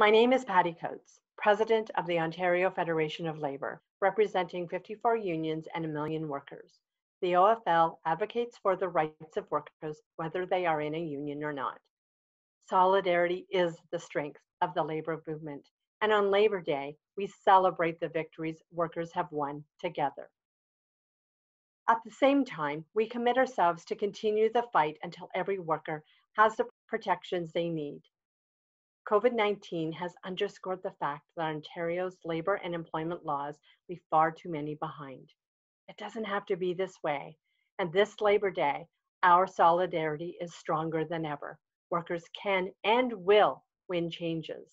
My name is Patty Coates, President of the Ontario Federation of Labour, representing 54 unions and a million workers. The OFL advocates for the rights of workers, whether they are in a union or not. Solidarity is the strength of the labor movement, and on Labor Day, we celebrate the victories workers have won together. At the same time, we commit ourselves to continue the fight until every worker has the protections they need. COVID 19 has underscored the fact that Ontario's labour and employment laws leave far too many behind. It doesn't have to be this way. And this Labor Day, our solidarity is stronger than ever. Workers can and will win changes.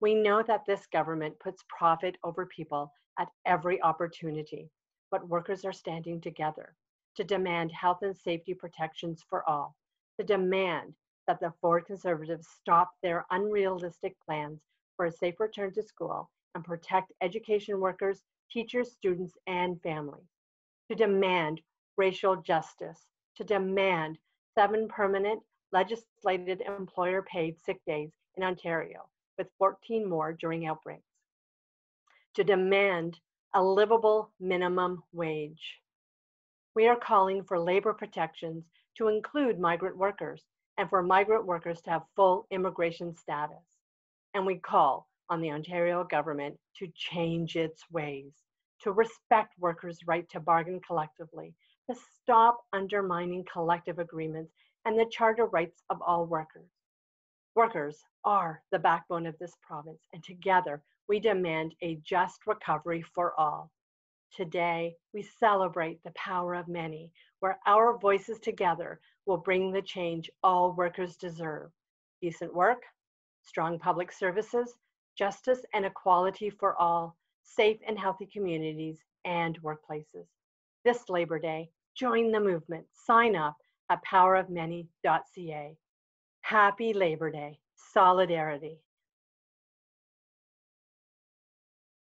We know that this government puts profit over people at every opportunity, but workers are standing together to demand health and safety protections for all, to demand that the Ford Conservatives stop their unrealistic plans for a safe return to school and protect education workers, teachers, students, and families to demand racial justice, to demand seven permanent legislated employer paid sick days in Ontario, with 14 more during outbreaks, to demand a livable minimum wage. We are calling for labor protections to include migrant workers and for migrant workers to have full immigration status. And we call on the Ontario government to change its ways to respect workers' right to bargain collectively, to stop undermining collective agreements and the charter rights of all workers. Workers are the backbone of this province, and together we demand a just recovery for all. Today, we celebrate the power of many, where our voices together will bring the change all workers deserve decent work, strong public services, justice and equality for all, safe and healthy communities and workplaces. This Labor Day, join the movement. Sign up at powerofmany.ca. Happy Labor Day. Solidarity.